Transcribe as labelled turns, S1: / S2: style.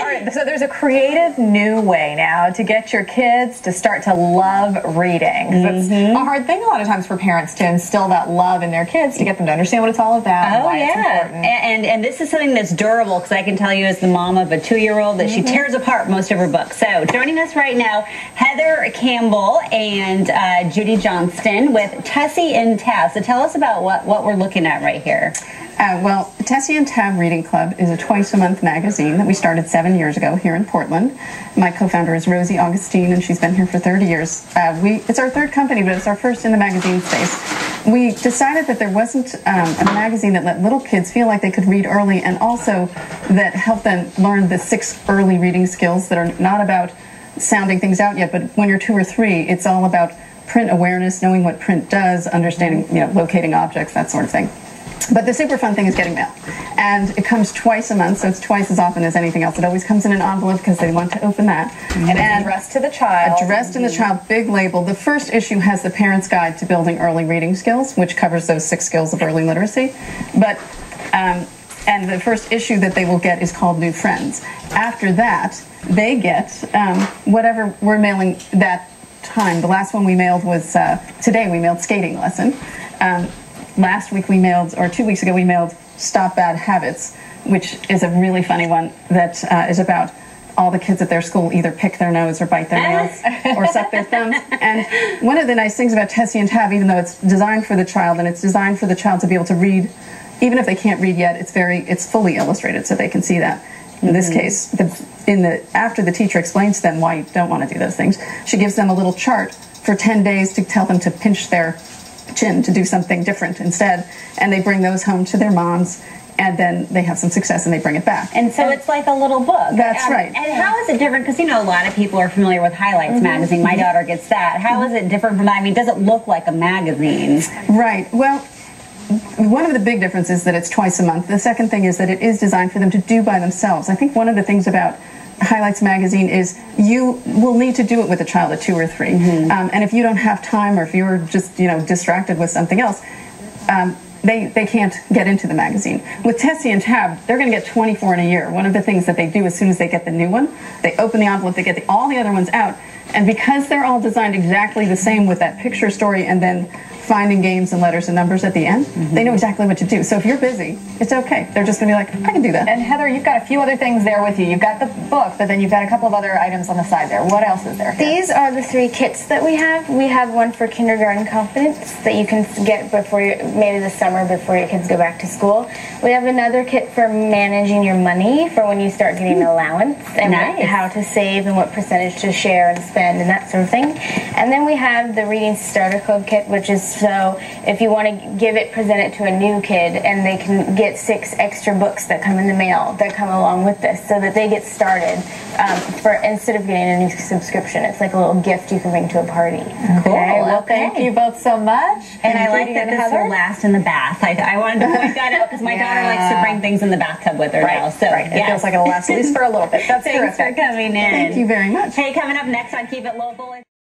S1: All right, so there's a creative new way now to get your kids to start to love reading. It's
S2: Mm-hmm.
S1: a hard thing a lot of times for parents to instill that love in their kids to get them to understand what it's all about and
S2: Oh
S1: why it's
S2: yeah,
S1: important.
S2: and and this is something that's durable because I can tell you as the mom of a two-year-old that she
S1: Mm-hmm.
S2: tears apart most of her books. So joining us right now, Heather Campbell and uh, Judy Johnston with Tessy and Tab. So tell us about what what we're looking at right here.
S3: Uh, well, Tessy and Tab Reading Club is a twice a month magazine that we started seven years ago here in Portland. My co-founder is Rosie Augustine, and she's been here for 30 years. Uh, we it's our third company, but it's our first in the magazine space. We decided that there wasn't um, a magazine that let little kids feel like they could read early, and also that helped them learn the six early reading skills that are not about sounding things out yet, but when you're two or three, it's all about print awareness, knowing what print does, understanding, you know, locating objects, that sort of thing. But the super fun thing is getting mail. And it comes twice a month, so it's twice as often as anything else. It always comes in an envelope because they want to open that.
S1: and it's addressed to the child.
S3: Addressed in the child, big label. The first issue has the parent's guide to building early reading skills, which covers those six skills of early literacy. But um, and the first issue that they will get is called New Friends. After that, they get um, whatever we're mailing that time. The last one we mailed was uh, today. We mailed skating lesson. Um, last week we mailed, or two weeks ago we mailed Stop Bad Habits, which is a really funny one that uh, is about all the kids at their school either pick their nose or bite their nails or suck their thumbs. And one of the nice things about Tessy and Tab, even though it's designed for the child and it's designed for the child to be able to read, even if they can't read yet, it's very it's fully illustrated so they can see that. In this case, the, in the after the teacher explains to them why you don't want to do those things, she gives them a little chart for 10 days to tell them to pinch their chin to do something different instead, and they bring those home to their moms, and then they have some success and they bring it back.
S2: And so it's like a little book.
S3: That's
S2: Um,
S3: right.
S2: And how is it different? Because you know a lot of people are familiar with Highlights
S3: Mm-hmm.
S2: magazine. My daughter gets that. How is it different from that? I mean, does it look like a magazine?
S3: Right. Well, one of the big differences is that it's twice a month. The second thing is that it is designed for them to do by themselves. I think one of the things about Highlights magazine is you will need to do it with a child at two or 3 um, and if you don't have time, or if you're just you know distracted with something else, um, they they can't get into the magazine. With Tessy and Tab, they're going to get 24 in a year. One of the things that they do as soon as they get the new one, they open the envelope, they get the, all the other ones out, and because they're all designed exactly the same with that picture story and then finding games and letters and numbers at the end, they know exactly what to do. So if you're busy, it's okay. They're just going to be like, I can do that.
S1: And Heather, you've got a few other things there with you. You've got the book, but then you've got a couple of other items on the side there. What else is there? here?
S4: These are the three kits that we have. We have one for kindergarten confidence that you can get before you, maybe this summer before your kids go back to school. We have another kit for managing your money for when you start getting an allowance and what-
S2: Nice.
S4: how to save and what percentage to share and spend and that sort of thing. And then we have the reading starter club kit, which is so if you want to give it, present it to a new kid, and they can get six extra books that come in the mail that come along with this, so that they get started. Um, for instead of getting a new subscription, it's like a little gift you can bring to a party.
S1: Okay, well,
S2: okay.
S1: thank you both so much.
S2: And I like that
S1: and
S2: this
S1: Heather.
S2: will last in the bath. I, I wanted to point that out because my daughter likes to bring things in the bathtub with her now.
S1: Right,
S2: So
S1: right. It
S2: yes.
S1: feels like it'll last at least for a little bit. That's
S2: Thanks
S1: terrific.
S2: for coming in.
S3: Thank you very much.
S2: Hey, coming up next on Keep It Local.